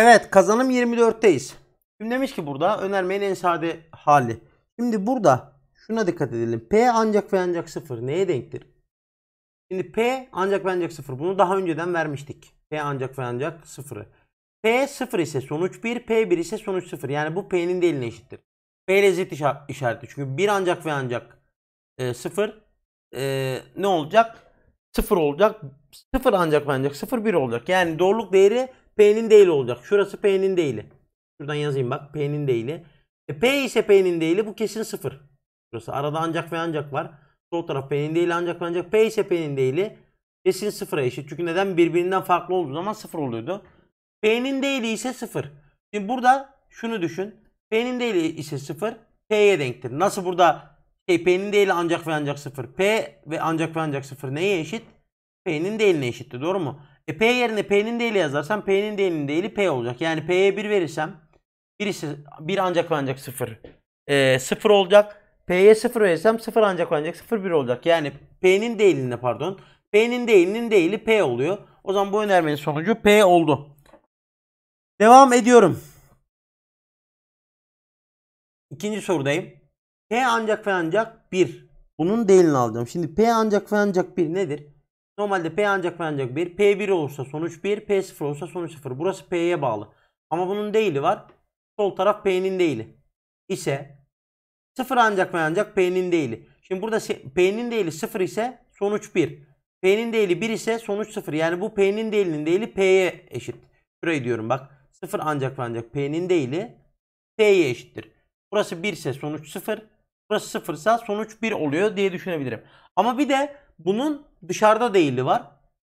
Evet kazanım 24'teyiz. Şimdi demiş ki burada önermenin en sade hali. Şimdi burada şuna dikkat edelim. P ancak ve ancak 0 neye denktir? Şimdi P ancak ve ancak 0. Bunu daha önceden vermiştik. P ancak ve ancak 0'ı. P 0 ise sonuç 1, P 1 ise sonuç 0. Yani bu P'nin değiline eşittir. P ile zıt işareti. Çünkü 1 ancak ve ancak e, 0 e, ne olacak? 0 olacak. 0 ancak ve ancak 0 1 olacak. Yani doğruluk değeri P'nin değili olacak. Şurası P'nin değili. Şuradan yazayım bak. P'nin değili. E, P ise P'nin değili bu kesin 0. Burası arada ancak ve ancak var. Sol taraf P'nin değili ancak ve ancak P ise P'nin değili kesin 0'a eşit. Çünkü neden? Birbirinden farklı olduğu zaman 0 oluyordu. P'nin değili ise 0. Şimdi burada şunu düşün. P'nin değili ise 0. P'ye denktir. Nasıl burada şey, P'nin değili ancak ve ancak 0. P ve ancak ve ancak 0 neye eşit? P'nin değiline eşitti. Doğru mu? E P yerine P'nin değili yazarsam P'nin değilinin değili P olacak. Yani P'ye 1 verirsem birisi 1 ancak ve ancak 0. E, 0 olacak. P'ye 0 verirsem 0 ancak ve ancak 0 1 olacak. Yani P'nin değilinde pardon. P'nin değilinin değili P oluyor. O zaman bu önermenin sonucu P oldu. Devam ediyorum. İkinci sorudayım. P ancak ve ancak 1. Bunun değilini alacağım. Şimdi P ancak ve ancak 1 nedir? Normalde P ancak ve ancak 1. P1 olursa sonuç 1. P0 olursa sonuç 0. Burası P'ye bağlı. Ama bunun değili var. Sol taraf P'nin değili. İse 0 ancak ve ancak P'nin değili. Şimdi burada P'nin değili 0 ise sonuç 1. P'nin değili 1 ise sonuç 0. Yani bu P'nin değilinin değili P'ye eşit. Şurayı diyorum bak. 0 ancak ve ancak P'nin değili P'ye eşittir. Burası 1 ise sonuç 0. Burası 0 ise sonuç 1 oluyor diye düşünebilirim. Ama bir de bunun dışarıda değili var.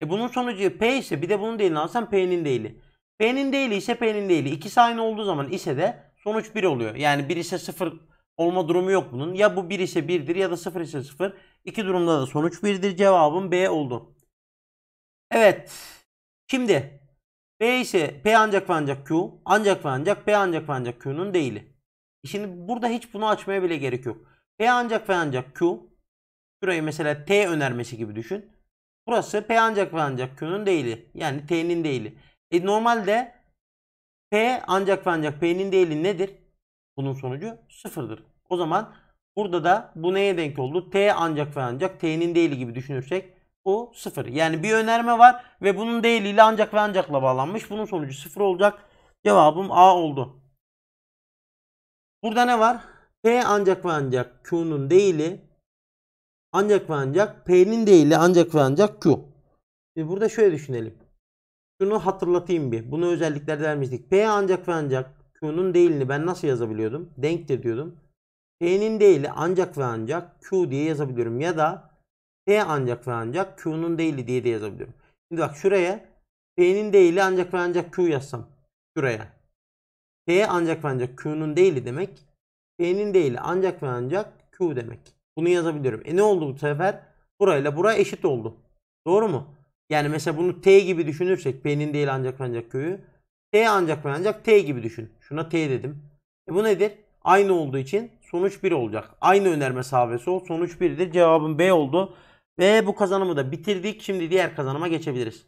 E bunun sonucu P ise bir de bunun değilini alsam P'nin değili. P'nin değili ise P'nin değili. İkisi aynı olduğu zaman ise de sonuç 1 oluyor. Yani 1 ise 0 olma durumu yok bunun. Ya bu 1 ise 1'dir ya da 0 ise 0. İki durumda da sonuç 1'dir. Cevabım B oldu. Evet. Şimdi P ise P ancak ve ancak Q ancak ve ancak P ancak ve ancak Q'nun değili. Şimdi burada hiç bunu açmaya bile gerek yok. P ancak ve ancak Q. Şurayı mesela T önermesi gibi düşün. Burası P ancak ve ancak Q'nun değili. Yani T'nin değili. E normalde P ancak ve ancak P'nin değili nedir? Bunun sonucu sıfırdır. O zaman burada da bu neye denk oldu? T ancak ve ancak T'nin değili gibi düşünürsek bu sıfır. Yani bir önerme var ve bunun değiliyle ancak ve ancakla bağlanmış. Bunun sonucu sıfır olacak. Cevabım A oldu. Burada ne var? P ancak ve ancak Q'nun değili ancak ve ancak P'nin değili ancak ve ancak Q. Şimdi burada şöyle düşünelim. Şunu hatırlatayım bir. Bunu özelliklerde vermiştik. P ancak ve ancak Q'nun değilini ben nasıl yazabiliyordum? Denktir diyordum. P'nin değili ancak ve ancak Q diye yazabiliyorum. Ya da P ancak ve ancak Q'nun değili diye de yazabiliyorum. Şimdi bak şuraya P'nin değili ancak ve ancak Q yazsam. Şuraya. P ancak ve ancak Q'nun değili demek. P'nin değili ancak ve ancak Q demek. Bunu yazabiliyorum. E ne oldu bu sefer? Burayla bura eşit oldu. Doğru mu? Yani mesela bunu T gibi düşünürsek P'nin değili ancak ancak Q'yu. T ancak ve ancak T gibi düşün. Şuna T dedim. E bu nedir? Aynı olduğu için sonuç 1 olacak. Aynı önerme sahabesi o. Sonuç 1'dir. Cevabım B oldu. Ve bu kazanımı da bitirdik. Şimdi diğer kazanıma geçebiliriz.